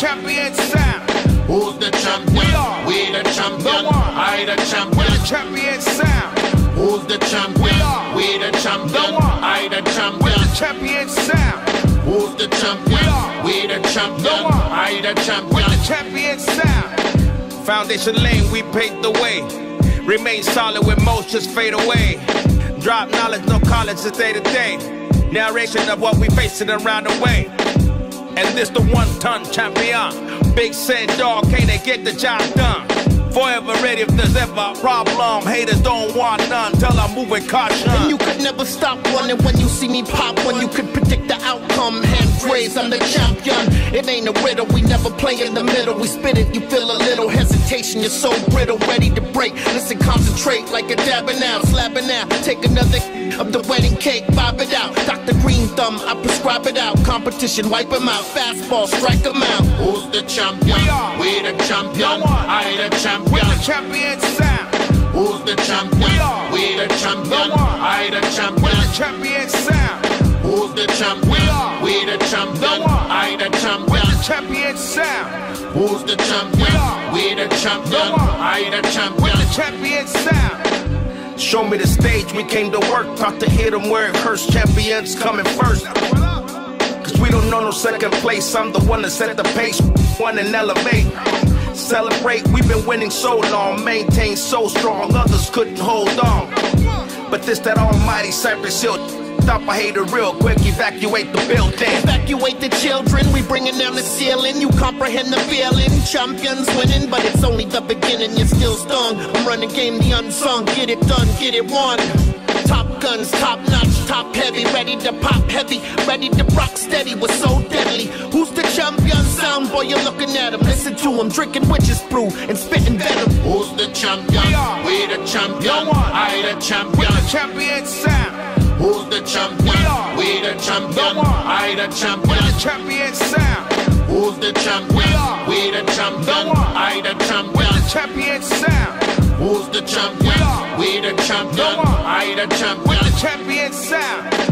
champion sound. Who's the champion? We are. We the champion. The one. I the We're champion. the champion sound. Who's the champion? We are. We the champion. The one. I the We're champion. the champion sound. Who's the champion? We are. We the champion. One. I the We're champion. the champion sound. Foundation lane, we paved the way. Remain solid when most just fade away. Drop knowledge, no college, it's day to day. Narration of what we facing around the way. This the one ton champion. Big said dog, can't they get the job done? Forever ready if there's ever a problem. Haters don't want none till I'm moving caution. And you could never stop running when you see me pop one. You could predict the outcome. Hands raised, I'm the champion. It ain't a riddle, we never play in the middle. We spit it, you feel a little hesitation. You're so brittle, ready to break. Listen, concentrate like a dabbing out, slapping out. Take another of the wedding cake, bob it out. Dr. Green Thumb, I prescribe it out. Competition, wipe wipe 'em out. Fastball, strike 'em out. Who's the champion? We are. We the champion. I the champion. We're the champion sound. Who's the champion? We are. We the champion. The one. I the We're champion. the champion sound. Who's the champion? We are. We the champion. The one. I the We're champion. the champion sound. Who's the champion? We are. We the champion. The one. I the We're the champion sound. Show me the stage, we came to work. Taught to hit 'em where it hurts. Champions coming first. Cause we don't know no second place. I'm the one that set the pace. One and elevate. Celebrate, we've been winning so long. Maintain so strong, others couldn't hold on. But this that almighty Cypress Hill. Stop a hater real quick, evacuate the building. Evacuate the children, we bringing down the ceiling. You comprehend the feeling. Champions winning, but it's only the beginning. You're still stung. I'm running game, the unsung. Get it done, get it won. Top guns, top notch, top heavy, ready to pop heavy, ready to rock steady. We're so deadly. Boy, you're looking at him. Listen to him, drinking witch's brew and spitting venom. Who's the champion? We are. We the champion. The one. I the We're the champion sound. Who's the champion? We are. We the champion. The one. I the We're the champion sound. Who's the champion? We are. We the champion. The one. I the We're the champion sound. Who's the champion? We are. We the champion. The one. I the We're the champion sound.